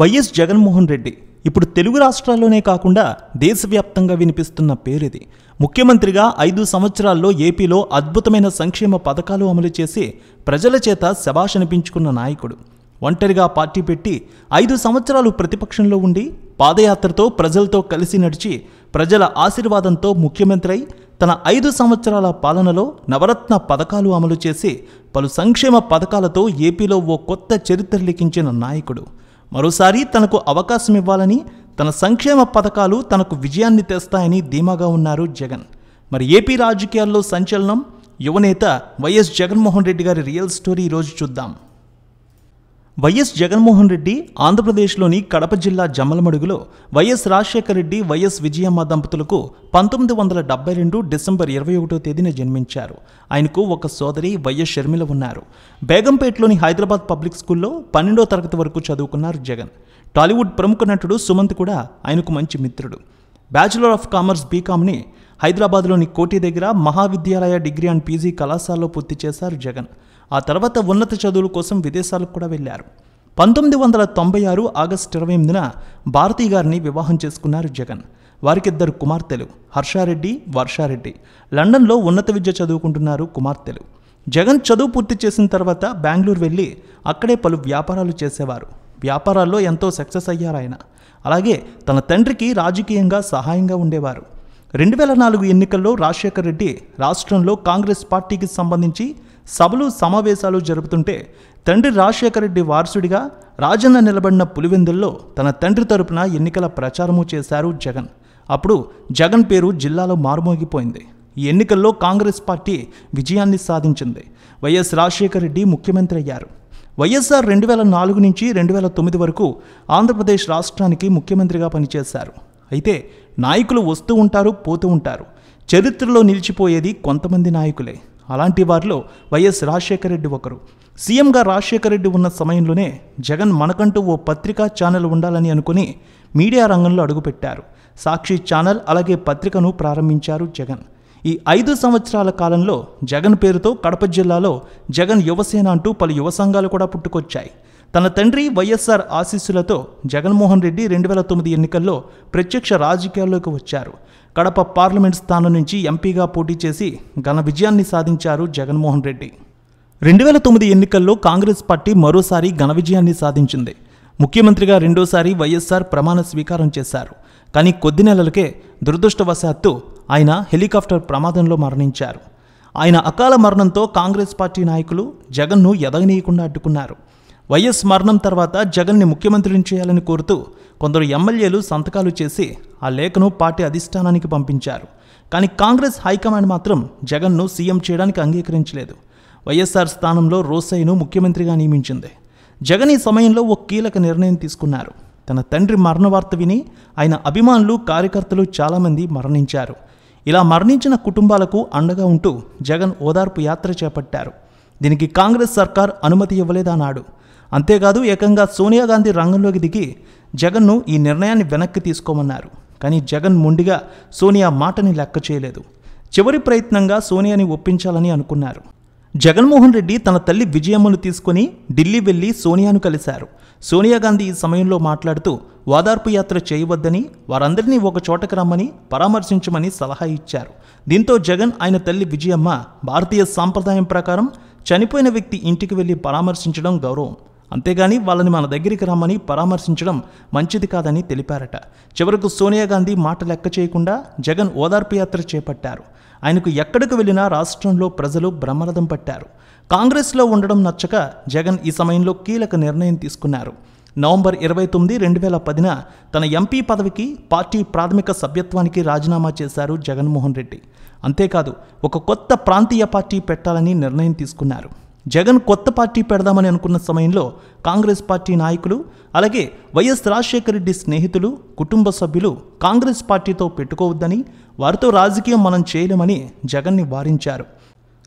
YS Jaganmohan Reddy. ఇప్పుడు తెలుగు రాష్ట్రాల్లోనే కాకుండా దేశవ్యాప్తంగా వినిపిస్తున్న పేరిది. ముఖ్యమంత్రిగా ఐదు సంవత్సరాల్లో ఏపీలో అద్భుతమైన సంక్షేమ పథకాలు అమలు చేసి ప్రజల చేత శభాషనిపించుకున్న నాయకుడు. ఒంటరిగా పార్టీ పెట్టి ఐదు సంవత్సరాలు ప్రతిపక్షంలో ఉండి పాదయాత్రతో ప్రజలతో కలిసి నడిచి ప్రజల ఆశీర్వాదంతో ముఖ్యమంత్రి అయి తన ఐదు సంవత్సరాల పాలనలో నవరత్న పథకాలు అమలు చేసి పలు సంక్షేమ పథకాలతో ఏపీలో ఓ కొత్త చరిత్ర లిఖించిన నాయకుడు. మరోసారి తనకు అవకాశం ఇవ్వాలని తన సంక్షేమ పథకాలు తనకు విజయాన్ని తెస్తాయని ధీమాగా ఉన్నారు జగన్. మరి ఏపీ రాజకీయాల్లో సంచలనం యువనేత వైఎస్ జగన్మోహన్ రెడ్డి గారి రియల్ స్టోరీ ఈరోజు చూద్దాం. వైఎస్ జగన్మోహన్ రెడ్డి ఆంధ్రప్రదేశ్లోని కడప జిల్లా జమ్మలమడుగులో Y S Rajasekhara Reddy Y S Vijayamma దంపతులకు పంతొమ్మిది వందల డెబ్బై రెండు డిసెంబర్ ఇరవై ఒకటో తేదీన జన్మించారు. ఆయనకు ఒక సోదరి వైఎస్ షర్మిల ఉన్నారు. బేగంపేటలోని హైదరాబాద్ పబ్లిక్ స్కూల్లో పన్నెండో తరగతి వరకు చదువుకున్నారు జగన్. టాలీవుడ్ ప్రముఖ నటుడు సుమంత్ కూడా ఆయనకు మంచి మిత్రుడు. బ్యాచులర్ ఆఫ్ కామర్స్ బీకామ్ని హైదరాబాద్లోని కోటి దగ్గర మహావిద్యాలయ డిగ్రీ అండ్ పీజీ కళాశాలలో పూర్తి చేశారు జగన్. ఆ తర్వాత ఉన్నత చదువుల కోసం విదేశాలకు కూడా వెళ్ళారు. పంతొమ్మిది వందల తొంభై ఆరు ఆగస్టు ఇరవై ఎనిమిదిన భారతి గారిని వివాహం చేసుకున్నారు జగన్. వారికిద్దరు కుమార్తెలు హర్షారెడ్డి వర్షారెడ్డి. లండన్లో ఉన్నత విద్య చదువుకుంటున్నారు కుమార్తెలు. జగన్ చదువు పూర్తి చేసిన తర్వాత బెంగళూరు వెళ్ళి అక్కడే పలు వ్యాపారాలు చేసేవారు. వ్యాపారాల్లో ఎంతో సక్సెస్ అయ్యారు ఆయన. అలాగే తన తండ్రికి రాజకీయంగా సహాయంగా ఉండేవారు. రెండు వేల నాలుగు ఎన్నికల్లో రాజశేఖర్ రెడ్డి రాష్ట్రంలో కాంగ్రెస్ పార్టీకి సంబంధించి సభలు సమావేశాలు జరుపుతుంటే తండ్రి రాజశేఖర రెడ్డి వారసుడిగా రాజన్న నిలబడిన పులివెందుల్లో తన తండ్రి తరపున ఎన్నికల ప్రచారము చేశారు జగన్. అప్పుడు జగన్ పేరు జిల్లాలో మారుమోగిపోయింది. ఈ ఎన్నికల్లో కాంగ్రెస్ పార్టీ విజయాన్ని సాధించింది. వైఎస్ రాజశేఖర రెడ్డి ముఖ్యమంత్రి అయ్యారు. వైఎస్ఆర్ రెండు వేల నాలుగు నుంచి రెండు వేల తొమ్మిది వరకు ఆంధ్రప్రదేశ్ రాష్ట్రానికి ముఖ్యమంత్రిగా పనిచేశారు. అయితే నాయకులు వస్తూ ఉంటారు పోతూ ఉంటారు. చరిత్రలో నిలిచిపోయేది కొంతమంది నాయకులే. అలాంటి వారిలో వైఎస్ రాజశేఖర రెడ్డి ఒకరు. సీఎంగా రాజశేఖర రెడ్డి ఉన్న సమయంలోనే జగన్ మనకంటూ ఓ పత్రికా ఛానల్ ఉండాలని అనుకుని మీడియా రంగంలో అడుగుపెట్టారు. సాక్షి ఛానల్ అలాగే పత్రికను ప్రారంభించారు జగన్. ఈ ఐదు సంవత్సరాల కాలంలో జగన్ పేరుతో కడప జిల్లాలో జగన్ యువసేన అంటూ పలు యువ సంఘాలు కూడా పుట్టుకొచ్చాయి. తన తండ్రి వైఎస్ఆర్ ఆశీస్సులతో జగన్మోహన్ రెడ్డి రెండు వేల తొమ్మిది ఎన్నికల్లో ప్రత్యక్ష రాజకీయాల్లోకి వచ్చారు. కడప పార్లమెంట్ స్థానం నుంచి ఎంపీగా పోటీ చేసి ఘన విజయాన్ని సాధించారు జగన్మోహన్ రెడ్డి. రెండు వేల తొమ్మిది ఎన్నికల్లో కాంగ్రెస్ పార్టీ మరోసారి ఘన విజయాన్ని సాధించింది. ముఖ్యమంత్రిగా రెండోసారి వైఎస్ఆర్ ప్రమాణ స్వీకారం చేశారు. కానీ కొద్ది నెలలకే దురదృష్టవశాత్తు ఆయన హెలికాప్టర్ ప్రమాదంలో మరణించారు. ఆయన అకాల మరణంతో కాంగ్రెస్ పార్టీ నాయకులు జగన్ను ఎదగనీయకుండా అడ్డుకున్నారు. వైఎస్ మరణం తర్వాత జగన్ని ముఖ్యమంత్రిని చేయాలని కోరుతూ కొందరు ఎమ్మెల్యేలు సంతకాలు చేసి ఆ లేఖను పార్టీ అధిష్టానానికి పంపించారు. కానీ కాంగ్రెస్ హైకమాండ్ మాత్రం జగన్ను సీఎం చేయడానికి అంగీకరించలేదు. వైఎస్ఆర్ స్థానంలో రోసయ్యను ముఖ్యమంత్రిగా నియమించింది. జగన్ ఈ సమయంలో ఓ కీలక నిర్ణయం తీసుకున్నారు. తన తండ్రి మరణవార్త విని ఆయన అభిమానులు కార్యకర్తలు చాలామంది మరణించారు. ఇలా మరణించిన కుటుంబాలకు అండగా ఉంటూ జగన్ ఓదార్పు యాత్ర చేపట్టారు. దీనికి కాంగ్రెస్ సర్కార్ అనుమతి ఇవ్వలేదన్నాడు. అంతేకాదు ఏకంగా సోనియా గాంధీ రంగంలోకి దిగి జగన్ను ఈ నిర్ణయాన్ని వెనక్కి తీసుకోమన్నారు. కానీ జగన్ మొండిగా సోనియా మాటని లెక్క చేయలేదు. చివరి ప్రయత్నంగా సోనియాని ఒప్పించాలని అనుకున్నారు. జగన్మోహన్ రెడ్డి తన తల్లి విజయమ్మను తీసుకుని ఢిల్లీ వెళ్ళి సోనియాను కలిశారు. సోనియా గాంధీ ఈ సమయంలో మాట్లాడుతూ వాదార్పు యాత్ర చేయవద్దని వారందరినీ ఒక చోటకు రమ్మని పరామర్శించమని సలహా ఇచ్చారు. దీంతో జగన్ ఆయన తల్లి విజయమ్మ భారతీయ సాంప్రదాయం ప్రకారం చనిపోయిన వ్యక్తి ఇంటికి వెళ్ళి పరామర్శించడం గౌరవం. అంతేగాని వాళ్ళని మన దగ్గరికి రమ్మని పరామర్శించడం మంచిది కాదని తెలిపారట. చివరకు సోనియా గాంధీ మాట లెక్క చేయకుండా జగన్ ఓదార్పు యాత్ర చేపట్టారు. ఆయనకు ఎక్కడికి వెళ్ళినా రాష్ట్రంలో ప్రజలు బ్రహ్మరథం పట్టారు. కాంగ్రెస్లో ఉండడం నచ్చక జగన్ ఈ సమయంలో కీలక నిర్ణయం తీసుకున్నారు. నవంబర్ ఇరవై తొమ్మిది రెండు వేల పదిన తన ఎంపీ పదవికి పార్టీ ప్రాథమిక సభ్యత్వానికి రాజీనామా చేశారు జగన్మోహన్ రెడ్డి. అంతేకాదు ఒక కొత్త ప్రాంతీయ పార్టీ పెట్టాలని నిర్ణయం తీసుకున్నారు. జగన్ కొత్త పార్టీ పెడదామని అనుకున్న సమయంలో కాంగ్రెస్ పార్టీ నాయకులు అలాగే వైఎస్ రాజశేఖర రెడ్డి స్నేహితులు కుటుంబ సభ్యులు కాంగ్రెస్ పార్టీతో పెట్టుకోవద్దని వారితో రాజకీయం మనం చేయలేమని జగన్ని వారించారు.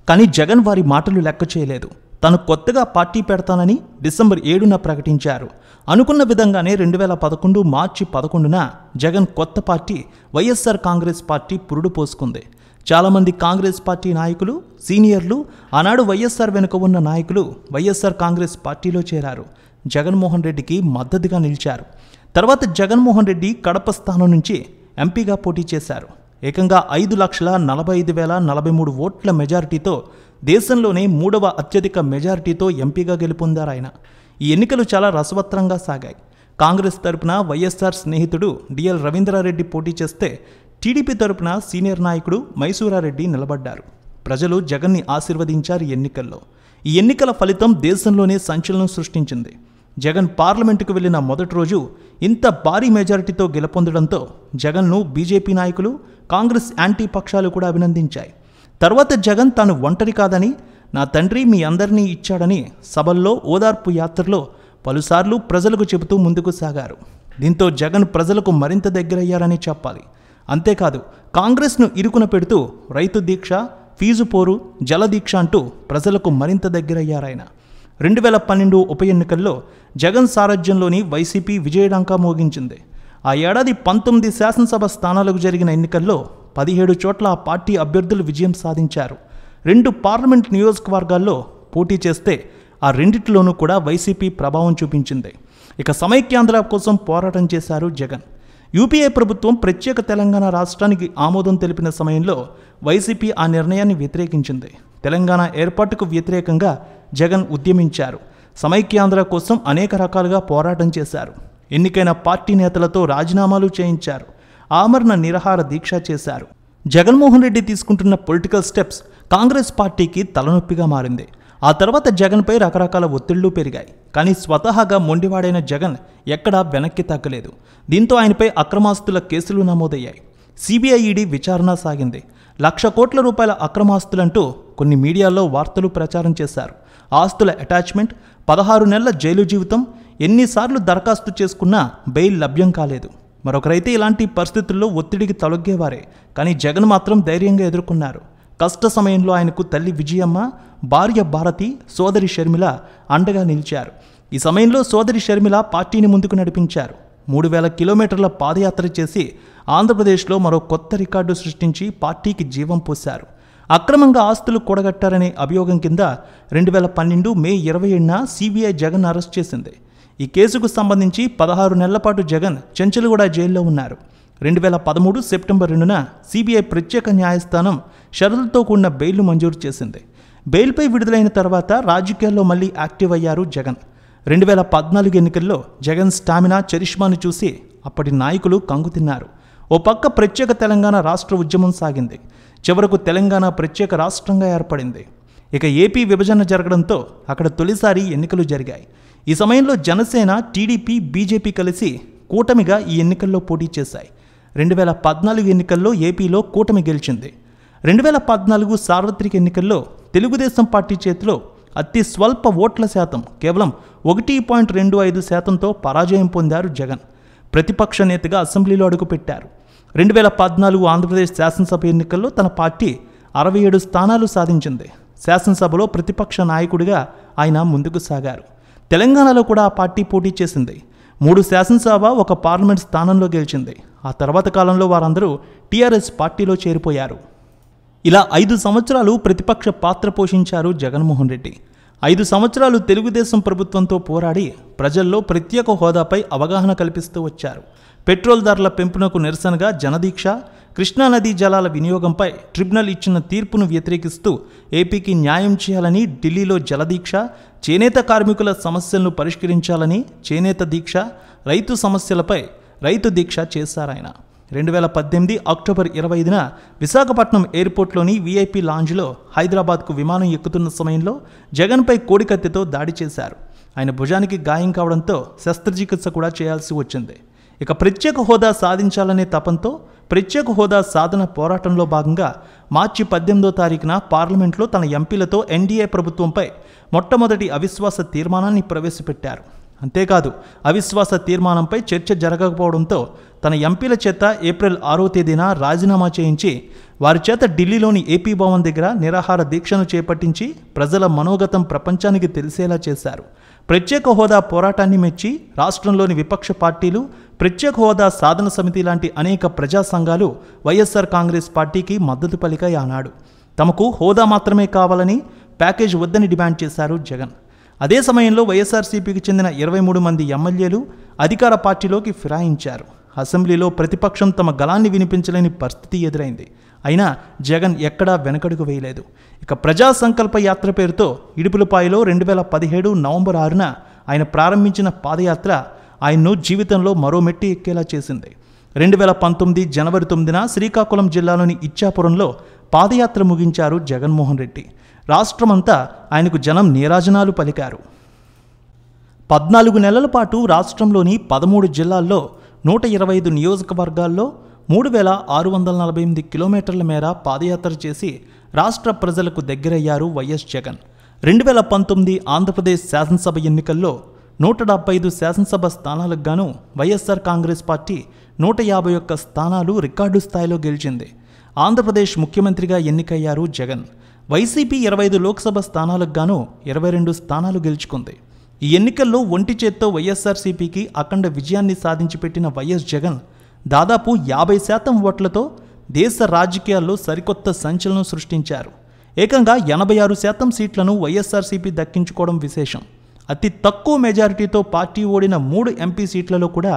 కానీ జగన్ వారి మాటలు లెక్క చేయలేదు. తను కొత్తగా పార్టీ పెడతానని డిసెంబర్ ఏడున ప్రకటించారు. అనుకున్న విధంగానే రెండు వేల పదకొండు మార్చి పదకొండున జగన్ కొత్త పార్టీ వైఎస్ఆర్ కాంగ్రెస్ పార్టీ పురుడు పోసుకుంది. చాలామంది కాంగ్రెస్ పార్టీ నాయకులు సీనియర్లు ఆనాడు వైఎస్ఆర్ వెనుక ఉన్న నాయకులు వైఎస్ఆర్ కాంగ్రెస్ పార్టీలో చేరారు. జగన్మోహన్ రెడ్డికి మద్దతుగా నిలిచారు. తర్వాత జగన్మోహన్ రెడ్డి కడప స్థానం నుంచి ఎంపీగా పోటీ చేశారు. ఏకంగా ఐదు లక్షల నలభై ఐదు వేల నలభై మూడు ఓట్ల మెజారిటీతో దేశంలోనే మూడవ అత్యధిక మెజారిటీతో ఎంపీగా గెలుపొందారు ఆయన ఈ ఎన్నికలు చాలా రసవత్రంగా సాగాయి. కాంగ్రెస్ తరపున వైఎస్ఆర్ స్నేహితుడు డిఎల్ రవీంద్రారెడ్డి పోటీ చేస్తే టీడీపీ తరపున సీనియర్ నాయకుడు మైసూరారెడ్డి నిలబడ్డారు. ప్రజలు జగన్ని ఆశీర్వదించారు ఈ ఎన్నికల్లో. ఈ ఎన్నికల ఫలితం దేశంలోనే సంచలనం సృష్టించింది. జగన్ పార్లమెంటుకు వెళ్ళిన మొదటి రోజు ఇంత భారీ మెజారిటీతో గెలుపొందడంతో జగన్ను బీజేపీ నాయకులు కాంగ్రెస్ యాంటీ పక్షాలు కూడా అభినందించాయి. తర్వాత జగన్ తాను ఒంటరి కాదని నా తండ్రి మీ అందరినీ ఇచ్చాడని సభల్లో ఓదార్పు యాత్రలో పలుసార్లు ప్రజలకు చెబుతూ ముందుకు సాగారు. దీంతో జగన్ ప్రజలకు మరింత దగ్గరయ్యారని చెప్పాలి. అంతేకాదు కాంగ్రెస్ను ఇరుకున పెడుతూ రైతు దీక్ష ఫీజు పోరు జలదీక్ష అంటూ ప్రజలకు మరింత దగ్గరయ్యారాయన. రెండు వేల పన్నెండు ఉప ఎన్నికల్లో జగన్ సారథ్యంలోని వైసీపీ విజయడంకా మోగించింది. ఆ ఏడాది పంతొమ్మిది శాసనసభ స్థానాలకు జరిగిన ఎన్నికల్లో పదిహేడు చోట్ల ఆ పార్టీ అభ్యర్థులు విజయం సాధించారు. రెండు పార్లమెంట్ నియోజకవర్గాల్లో పోటీ చేస్తే ఆ రెండిటిలోనూ కూడా వైసీపీ ప్రభావం చూపించింది. ఇక సమైక్యాంధ్ర కోసం పోరాటం చేశారు జగన్. యూపీఏ ప్రభుత్వం ప్రత్యేక తెలంగాణ రాష్ట్రానికి ఆమోదం తెలిపిన సమయంలో వైసీపీ ఆ నిర్ణయాన్ని వ్యతిరేకించింది. తెలంగాణ ఏర్పాటుకు వ్యతిరేకంగా జగన్ ఉద్యమించారు. సమైక్యాంధ్ర కోసం అనేక రకాలుగా పోరాటం చేశారు. ఎన్నికైన పార్టీ నేతలతో రాజీనామాలు చేయించారు. ఆమరణ నిరహార దీక్ష చేశారు. జగన్మోహన్ రెడ్డి తీసుకుంటున్న పొలిటికల్ స్టెప్స్ కాంగ్రెస్ పార్టీకి తలనొప్పిగా మారింది. ఆ తర్వాత జగన్పై రకరకాల ఒత్తిళ్ళు పెరిగాయి. కానీ స్వతహాగా మొండివాడైన జగన్ ఎక్కడా వెనక్కి తగ్గలేదు. దీంతో ఆయనపై అక్రమాస్తుల కేసులు నమోదయ్యాయి. సిబిఐఈడి విచారణ సాగింది. లక్ష కోట్ల రూపాయల అక్రమాస్తులంటూ కొన్ని మీడియాల్లో వార్తలు ప్రచారం చేశారు. ఆస్తుల అటాచ్మెంట్ పదహారు నెలల జైలు జీవితం ఎన్నిసార్లు దరఖాస్తు చేసుకున్నా బెయిల్ లభ్యం కాలేదు. మరొకరైతే ఇలాంటి పరిస్థితుల్లో ఒత్తిడికి తొలగేవారే కానీ జగన్ మాత్రం ధైర్యంగా ఎదుర్కొన్నారు. కష్ట సమయంలో ఆయనకు తల్లి విజయమ్మ భార్య భారతి సోదరి షర్మిల అండగా నిలిచారు. ఈ సమయంలో సోదరి షర్మిల పార్టీని ముందుకు నడిపించారు. మూడు వేల కిలోమీటర్ల పాదయాత్ర చేసి ఆంధ్రప్రదేశ్లో మరో కొత్త రికార్డు సృష్టించి పార్టీకి జీవం పోశారు. అక్రమంగా ఆస్తులు కూడగట్టారనే అభియోగం కింద రెండు వేల పన్నెండు మే ఇరవై ఏడున సిబిఐ జగన్ అరెస్ట్ చేసింది. ఈ కేసుకు సంబంధించి పదహారు నెలల పాటు జగన్ చెంచలగూడ జైల్లో ఉన్నారు. రెండు వేల పదమూడు సెప్టెంబర్ రెండున సిబిఐ ప్రత్యేక న్యాయస్థానం షరతులతో కూడిన బెయిల్ను మంజూరు చేసింది. బెయిల్పై విడుదలైన తర్వాత రాజకీయాల్లో మళ్ళీ యాక్టివ్ అయ్యారు జగన్. రెండు వేల పద్నాలుగు ఎన్నికల్లో జగన్ స్టామినా చరిష్మాను చూసి అప్పటి నాయకులు కంగుతిన్నారు ఓ పక్క ప్రత్యేక తెలంగాణ రాష్ట్ర ఉద్యమం సాగింది. చివరకు తెలంగాణ ప్రత్యేక రాష్ట్రంగా ఏర్పడింది. ఇక ఏపీ విభజన జరగడంతో అక్కడ తొలిసారి ఎన్నికలు జరిగాయి. ఈ సమయంలో జనసేన టీడీపీ బీజేపీ కలిసి కూటమిగా ఈ ఎన్నికల్లో పోటీ చేశాయి. రెండు వేల పద్నాలుగు ఎన్నికల్లో ఏపీలో కూటమి గెలిచింది. రెండు వేల పద్నాలుగు సార్వత్రిక ఎన్నికల్లో తెలుగుదేశం పార్టీ చేతిలో అతి స్వల్ప ఓట్ల శాతం కేవలం ఒకటి పాయింట్ రెండు ఐదు శాతంతో పరాజయం పొందారు జగన్. ప్రతిపక్ష నేతగా అసెంబ్లీలో అడుగుపెట్టారు. రెండు వేల పద్నాలుగు ఆంధ్రప్రదేశ్ శాసనసభ ఎన్నికల్లో తన పార్టీ అరవై ఏడు స్థానాలు సాధించింది. శాసనసభలో ప్రతిపక్ష నాయకుడిగా ఆయన ముందుకు సాగారు. తెలంగాణలో కూడా ఆ పార్టీ పోటీ చేసింది. మూడు శాసనసభ ఒక పార్లమెంట్ స్థానంలో గెలిచింది. ఆ తర్వాత కాలంలో వారందరూ టీఆర్ఎస్ పార్టీలో చేరిపోయారు. ఇలా ఐదు సంవత్సరాలు ప్రతిపక్ష పాత్ర పోషించారు జగన్మోహన్ రెడ్డి. ఐదు సంవత్సరాలు తెలుగుదేశం ప్రభుత్వంతో పోరాడి ప్రజల్లో ప్రత్యేక హోదాపై అవగాహన కల్పిస్తూ వచ్చారు. పెట్రోల్ ధరల పెంపునకు నిరసనగా జనదీక్ష కృష్ణానదీ జలాల వినియోగంపై ట్రిబ్యునల్ ఇచ్చిన తీర్పును వ్యతిరేకిస్తూ ఏపీకి న్యాయం చేయాలని ఢిల్లీలో జలదీక్ష చేనేత కార్మికుల సమస్యలను పరిష్కరించాలని చేనేత దీక్ష రైతు సమస్యలపై రైతు దీక్ష చేశారాయన రెండు వేల పద్దెనిమిది అక్టోబర్ ఇరవై ఐదున విశాఖపట్నం ఎయిర్పోర్ట్లోని వీఐపీ లాంజ్లో హైదరాబాద్కు విమానం ఎక్కుతున్న సమయంలో జగన్పై కోడికత్తితో దాడి చేశారు. ఆయన భుజానికి గాయం కావడంతో శస్త్రచికిత్స కూడా చేయాల్సి వచ్చింది. ఇక ప్రత్యేక హోదా సాధించాలనే తపంతో ప్రత్యేక హోదా సాధన పోరాటంలో భాగంగా మార్చి పద్దెనిమిదో తారీఖున పార్లమెంట్లో తన ఎంపీలతో ఎన్డీఏ ప్రభుత్వంపై మొట్టమొదటి అవిశ్వాస తీర్మానాన్ని ప్రవేశపెట్టారు. అంతేకాదు అవిశ్వాస తీర్మానంపై చర్చ జరగకపోవడంతో తన ఎంపీల చేత ఏప్రిల్ ఆరో తేదీన రాజీనామా చేయించి వారి చేత ఢిల్లీలోని ఏపీ భవన్ దగ్గర నిరాహార దీక్షను చేపట్టించి ప్రజల మనోగతం ప్రపంచానికి తెలిసేలా చేశారు. ప్రత్యేక హోదా పోరాటాన్ని మెచ్చి రాష్ట్రంలోని విపక్ష పార్టీలు ప్రత్యేక హోదా సాధన సమితి లాంటి అనేక ప్రజా సంఘాలు వైఎస్ఆర్ కాంగ్రెస్ పార్టీకి మద్దతు పలికాయి ఆనాడు. తమకు హోదా మాత్రమే కావాలని ప్యాకేజ్ వద్దని డిమాండ్ చేశారు జగన్. అదే సమయంలో వైఎస్ఆర్సీపీకి చెందిన ఇరవై మూడు మంది ఎమ్మెల్యేలు అధికార పార్టీలోకి ఫిరాయించారు. అసెంబ్లీలో ప్రతిపక్షం తమ గలాన్ని వినిపించలేని పరిస్థితి ఎదురైంది. అయినా జగన్ ఎక్కడా వెనకడుగు వేయలేదు. ఇక ప్రజా సంకల్ప యాత్ర పేరుతో ఇడుపులపాయలో రెండు వేల పదిహేడు నవంబర్ ఆరున ఆయన ప్రారంభించిన పాదయాత్ర ఆయన్ను జీవితంలో మరో మెట్టి ఎక్కేలా చేసింది. రెండు వేల పంతొమ్మిది జనవరి తొమ్మిదిన శ్రీకాకుళం జిల్లాలోని ఇచ్చాపురంలో పాదయాత్ర ముగించారు జగన్మోహన్ రెడ్డి. రాష్ట్రమంతా ఆయనకు జనం నీరాజనాలు పలికారు. పద్నాలుగు నెలల పాటు రాష్ట్రంలోని పదమూడు జిల్లాల్లో నూట ఇరవై ఐదు నియోజకవర్గాల్లో మూడు వేల ఆరు వందల నలభై ఎనిమిది కిలోమీటర్ల మేర పాదయాత్ర చేసి రాష్ట్ర ప్రజలకు దగ్గరయ్యారు వైఎస్ జగన్. రెండు వేల పంతొమ్మిది ఆంధ్రప్రదేశ్ శాసనసభ ఎన్నికల్లో నూట డెబ్బై ఐదు శాసనసభ స్థానాలకు గాను వైఎస్ఆర్ కాంగ్రెస్ పార్టీ నూట యాభై ఒక్క స్థానాలు రికార్డు స్థాయిలో గెలిచింది. ఆంధ్రప్రదేశ్ ముఖ్యమంత్రిగా ఎన్నికయ్యారు జగన్. వైసీపీ ఇరవై ఐదు లోక్సభ స్థానాలకు గాను ఇరవై రెండు స్థానాలు గెలుచుకుంది. ఈ ఎన్నికల్లో ఒంటి చేత్తో వైఎస్ఆర్సీపీకి అఖండ విజయాన్ని సాధించి పెట్టిన వైఎస్ జగన్ దాదాపు యాభై శాతం ఓట్లతో దేశ రాజకీయాల్లో సరికొత్త సంచలనం సృష్టించారు. ఏకంగా ఎనభై ఆరు శాతం సీట్లను వైఎస్ఆర్సీపీ దక్కించుకోవడం విశేషం. అతి తక్కువ మెజారిటీతో పార్టీ ఓడిన మూడు ఎంపీ సీట్లలో కూడా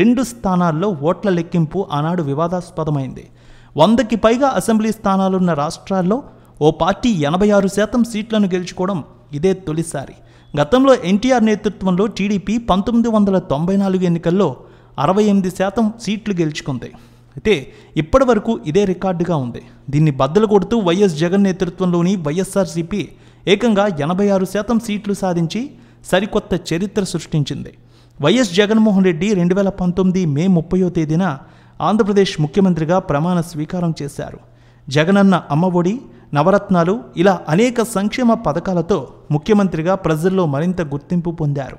రెండు స్థానాల్లో ఓట్ల లెక్కింపు ఆనాడు వివాదాస్పదమైంది. వందకి పైగా అసెంబ్లీ స్థానాలున్న రాష్ట్రాల్లో ఓ పార్టీ ఎనభై ఆరు శాతం సీట్లను గెలుచుకోవడం ఇదే తొలిసారి. గతంలో ఎన్టీఆర్ నేతృత్వంలో టీడీపీ పంతొమ్మిది వందల తొంభై నాలుగు ఎన్నికల్లో అరవై ఎనిమిది శాతం సీట్లు గెలుచుకుంది. అయితే ఇప్పటి వరకు ఇదే రికార్డుగా ఉంది. దీన్ని బద్దలు కొడుతూ వైఎస్ జగన్ నేతృత్వంలోని వైఎస్ఆర్సీపీ ఏకంగా ఎనభై ఆరు శాతం సీట్లు సాధించి సరికొత్త చరిత్ర సృష్టించింది. వైఎస్ జగన్మోహన్ రెడ్డి రెండు వేల పంతొమ్మిది మే ముప్పయో తేదీన ఆంధ్రప్రదేశ్ ముఖ్యమంత్రిగా ప్రమాణ స్వీకారం చేశారు. జగనన్న అమ్మఒడి నవరత్నాలు ఇలా అనేక సంక్షేమ పథకాలతో ముఖ్యమంత్రిగా ప్రజల్లో మరింత గుర్తింపు పొందారు.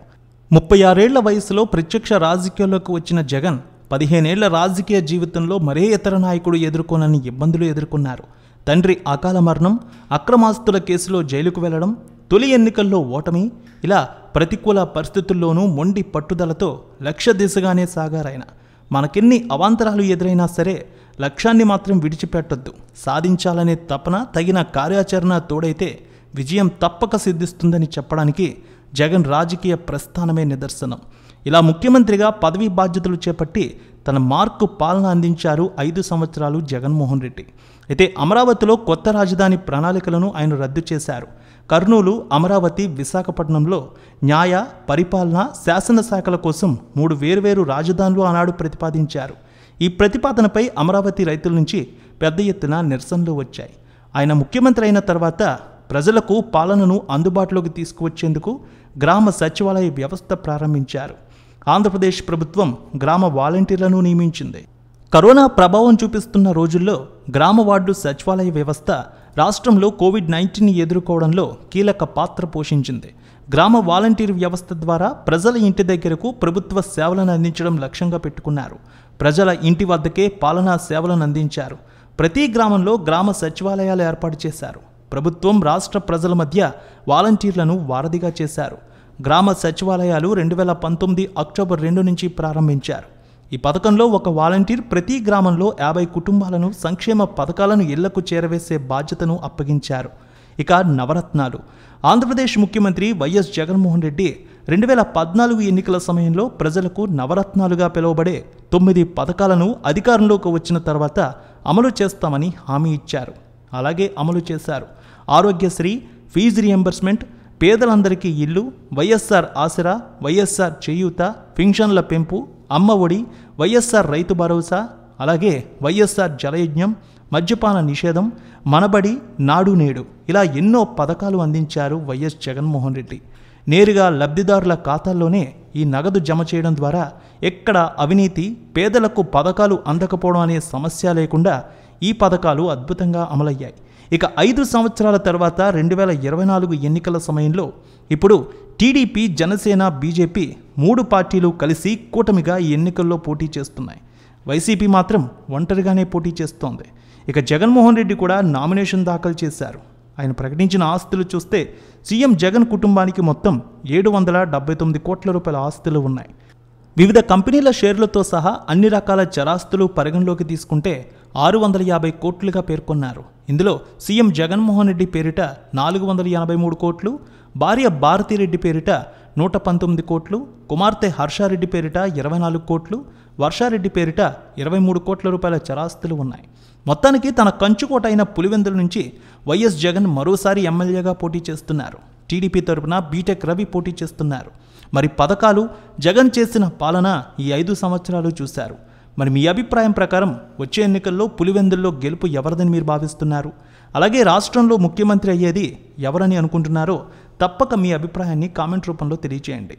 ముప్పై ఆరేళ్ళ వయసులో ప్రత్యక్ష రాజకీయాల్లోకి వచ్చిన జగన్ పదిహేనేళ్ళ రాజకీయ జీవితంలో మరే ఇతర నాయకుడు ఎదుర్కొనని ఇబ్బందులు ఎదుర్కొన్నారు. తండ్రి అకాల మరణం అక్రమాస్తుల కేసులో జైలుకు వెళ్ళడం తొలి ఎన్నికల్లో ఓటమి ఇలా ప్రతికూల పరిస్థితుల్లోనూ మొండి పట్టుదలతో లక్ష్య దిశగానే సాగారాయన. మనకెన్ని అవాంతరాలు ఎదురైనా సరే లక్ష్యాన్ని మాత్రం విడిచిపెట్టొద్దు. సాధించాలనే తపన తగిన కార్యాచరణ తోడైతే విజయం తప్పక సిద్ధిస్తుందని చెప్పడానికి జగన్ రాజకీయ ప్రస్థానమే నిదర్శనం. ఇలా ముఖ్యమంత్రిగా పదవీ బాధ్యతలు చేపట్టి తన మార్కు పాలన అందించారు ఐదు సంవత్సరాలు జగన్మోహన్ రెడ్డి. అయితే అమరావతిలో కొత్త రాజధాని ప్రణాళికలను ఆయన రద్దు చేశారు. కర్నూలు అమరావతి విశాఖపట్నంలో న్యాయ పరిపాలన శాసనశాఖల కోసం మూడు వేర్వేరు రాజధానులు ఆనాడు ప్రతిపాదించారు. ఈ ప్రతిపాదనపై అమరావతి రైతుల నుంచి పెద్ద ఎత్తున నిరసనలు వచ్చాయి. ఆయన ముఖ్యమంత్రి అయిన తర్వాత ప్రజలకు పాలనను అందుబాటులోకి తీసుకువచ్చేందుకు గ్రామ సచివాలయ వ్యవస్థ ప్రారంభించారు. ఆంధ్రప్రదేశ్ ప్రభుత్వం గ్రామ వాలంటీర్లను నియమించింది. కరోనా ప్రభావం చూపిస్తున్న రోజుల్లో గ్రామ వార్డు సచివాలయ వ్యవస్థ రాష్ట్రంలో కోవిడ్ నైన్టీన్ ఎదుర్కోవడంలో కీలక పాత్ర పోషించింది. గ్రామ వాలంటీర్ వ్యవస్థ ద్వారా ప్రజల ఇంటి దగ్గరకు ప్రభుత్వ సేవలను అందించడం లక్ష్యంగా పెట్టుకున్నారు. ప్రజల ఇంటి వద్దకే పాలనా సేవలను అందించారు. ప్రతి గ్రామంలో గ్రామ సచివాలయాలు ఏర్పాటు చేశారు. ప్రభుత్వం రాష్ట్ర ప్రజల మధ్య వాలంటీర్లను వారధిగా చేశారు. గ్రామ సచివాలయాలు రెండు వేల పంతొమ్మిది అక్టోబర్ రెండు నుంచి ప్రారంభించారు. ఈ పథకంలో ఒక వాలంటీర్ ప్రతి గ్రామంలో యాభై కుటుంబాలను సంక్షేమ పథకాలను ఇళ్ళకు చేరవేసే బాధ్యతను అప్పగించారు. ఇక నవరత్నాలు. ఆంధ్రప్రదేశ్ ముఖ్యమంత్రి వైఎస్ జగన్మోహన్ రెడ్డి రెండు వేల పద్నాలుగు ఎన్నికల సమయంలో ప్రజలకు నవరత్నాలుగా పిలువబడే తొమ్మిది పథకాలను అధికారంలోకి వచ్చిన తర్వాత అమలు చేస్తామని హామీ ఇచ్చారు. అలాగే అమలు చేశారు. ఆరోగ్యశ్రీ ఫీజు రియంబర్స్మెంట్ పేదలందరికీ ఇల్లు వైఎస్ఆర్ ఆసరా వైఎస్ఆర్ చేయూత పింఛన్ల పెంపు అమ్మ ఒడి వైఎస్ఆర్ రైతు భరోసా అలాగే వైఎస్ఆర్ జలయజ్ఞం మద్యపాన నిషేధం మనబడి నాడు నేడు ఇలా ఎన్నో పథకాలు అందించారు వైఎస్ జగన్మోహన్ రెడ్డి. నేరుగా లబ్ధిదారుల ఖాతాల్లోనే ఈ నగదు జమ చేయడం ద్వారా ఎక్కడ అవినీతి పేదలకు పథకాలు అందకపోవడం అనే సమస్య లేకుండా ఈ పథకాలు అద్భుతంగా అమలయ్యాయి. ఇక ఐదు సంవత్సరాల తర్వాత రెండు వేల ఇరవై నాలుగు ఎన్నికల సమయంలో ఇప్పుడు టీడీపీ జనసేన బీజేపీ మూడు పార్టీలు కలిసి కూటమిగా ఈ ఎన్నికల్లో పోటీ చేస్తున్నాయి. వైసీపీ మాత్రం ఒంటరిగానే పోటీ చేస్తోంది. ఇక జగన్మోహన్ రెడ్డి కూడా నామినేషన్ దాఖలు చేశారు. ఆయన ప్రకటించిన ఆస్తులు చూస్తే సీఎం జగన్ కుటుంబానికి మొత్తం ఏడు వందల డెబ్బై తొమ్మిది కోట్ల రూపాయల ఆస్తులు ఉన్నాయి. వివిధ కంపెనీల షేర్లతో సహా అన్ని రకాల చరాస్తులు పరిగణలోకి తీసుకుంటే ఆరు వందల యాభై కోట్లుగా పేర్కొన్నారు. ఇందులో సీఎం జగన్మోహన్ రెడ్డి పేరిట నాలుగు వందల ఎనభై మూడు కోట్లు భార్య భారతిరెడ్డి పేరిట నూట పంతొమ్మిది కోట్లు కుమార్తె హర్షారెడ్డి పేరిట ఇరవై నాలుగు కోట్లు వర్షారెడ్డి పేరిట ఇరవై మూడు కోట్ల రూపాయల చరాస్తులు ఉన్నాయి. మొత్తానికి తన కంచుకోట అయిన పులివెందుల నుంచి వైఎస్ జగన్ మరోసారి ఎమ్మెల్యేగా పోటీ చేస్తున్నారు. టీడీపీ తరపున బీటెక్ రవి పోటీ చేస్తున్నారు. మరి పథకాలు జగన్ చేసిన పాలన ఈ ఐదు సంవత్సరాలు చూశారు. మరి మీ అభిప్రాయం ప్రకారం వచ్చే ఎన్నికల్లో పులివెందుల్లో గెలుపు ఎవరిదని మీరు భావిస్తున్నారు? అలాగే రాష్ట్రంలో ముఖ్యమంత్రి అయ్యేది ఎవరని అనుకుంటున్నారో తప్పక మీ అభిప్రాయాన్ని కామెంట్ రూపంలో తెలియచేయండి.